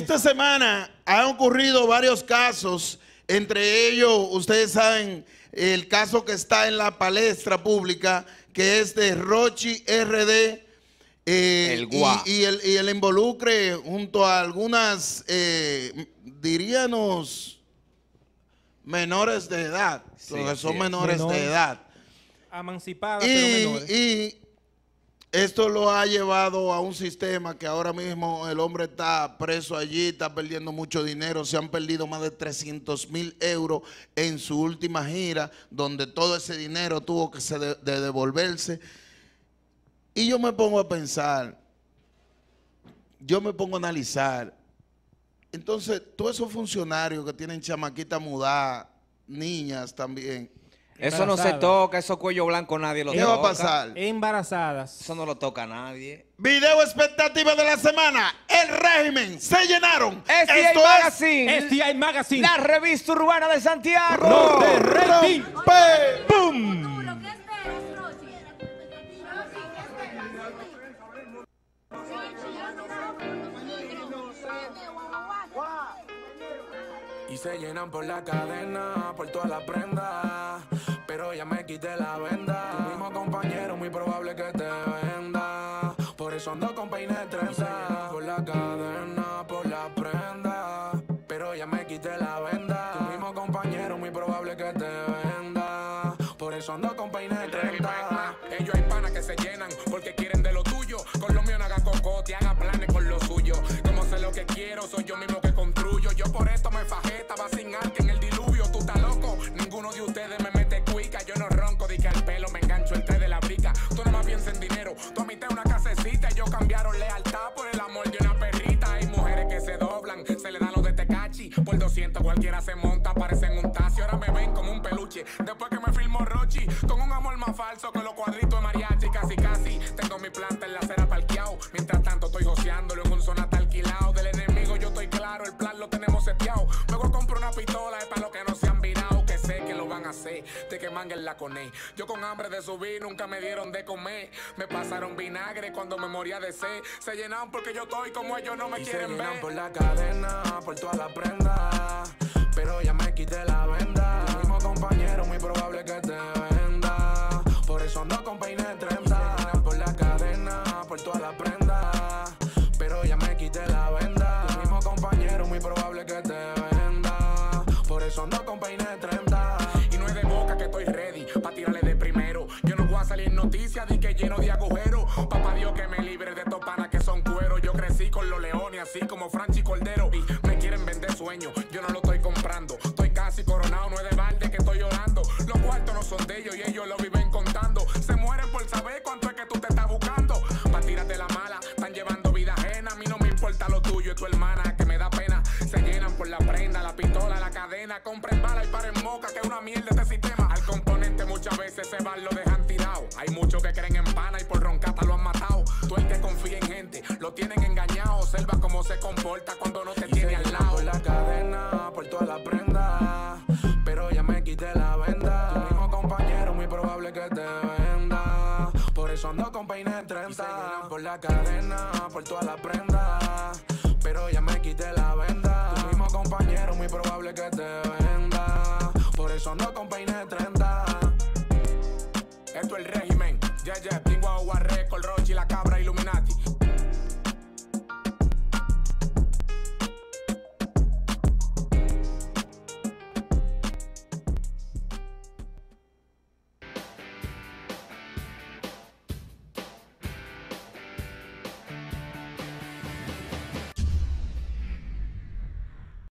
Esta semana han ocurrido varios casos, entre ellos, ustedes saben, el caso que está en la palestra pública, que es de Rochi RD. eh, El y- y, el, y el involucre junto a algunas, eh, diríamos, menores de edad, Sí, los que así son es. menores de edad. Emancipadas, pero menores. y esto lo ha llevado a un sistema que ahora mismo el hombre está preso allí, está perdiendo mucho dinero. Se han perdido más de 300 mil euros en su última gira, donde todo ese dinero tuvo que se de- de devolverse. Y yo me pongo a pensar, yo me pongo a analizar. Entonces, todos esos funcionarios que tienen chamaquita mudada, niñas también, Eso no se toca, eso cuello blanco nadie lo ¿qué toca. va a pasar? Embarazadas. Eso no lo toca a nadie. Video expectativa de la semana. El régimen se llenaron. STI Esto Magazine, STI Magazine. la revista urbana de Santiago. Norte es Rating. ¿Qué ¿qué? Y se llenan por la cadena, por toda la prenda. Pero ya me quité la venda. Tu mismo compañero, muy probable que te venda. Por eso ando con peine trenza. Por la cadena, por la prenda. Pero ya me quité la venda. Tu mismo compañero, muy probable que te venda. Por eso ando con peine trenza. Ellos hay panas que se llenan porque quieren de lo tuyo. Con lo mío no haga cocote, haga planes con lo suyo. Como sé lo que quiero, soy yo mismo que construyo. Yo por esto me fajé, estaba Después que me filmó Rochi, con un amor más falso que los cuadritos de mariachi. Casi, casi, tengo mi planta en la acera parqueado. Mientras tanto estoy joseándolo en un sonata alquilado. Del enemigo yo estoy claro, el plan lo tenemos seteado. Luego compro una pistola, es para los que no se han virado. Que sé que lo van a hacer, de que manguen la coné. Yo con hambre de subir, nunca me dieron de comer. Me pasaron vinagre cuando me moría de sed. Se llenan porque yo estoy como ellos no me quieren ver. por la cadena, por toda la prenda. Toda la prenda. Pero ya me quité la venda. Tu mismo compañero, muy probable que te venda. Por eso ando con peine de trenza. Y no es de boca que estoy ready. Pa' tirarle de primero. Yo no voy a salir noticias de que lleno de agujeros. Papá Dios que me libre de estos panas que son cuero. Yo crecí con los leones, así como Franchi Cordero. Y me quieren vender sueños. Yo no lo estoy comprando. Estoy casi coronado, no es de balde que estoy llorando. Los cuartos no son de ellos y ellos lo viven contando. a mí no me importa lo tuyo, es tu hermana que me da pena. Se llenan por la prenda, la pistola, la cadena, compren bala y paren moca, que es una mierda este sistema. Al componente muchas veces se van, lo dejan tirado. Hay muchos que creen en pana y por roncata lo han matado. Tú el que confía en gente, lo tienen engañado. Observa cómo se comporta cuando no te tiene al lado. Por la cadena, por toda la prenda, pero ya me quité la venda. Tu mismo compañero, muy probable que te venda. Por eso ando con peine 30. Por la cadena, por toda la prenda. Pero ya me quité la venda. Tu mismo compañero, muy probable que te venda. Por eso no con peine 30. Esto es el régimen. Yeah, yeah, tengo agua, récord, rochi, la cabra, Illuminati.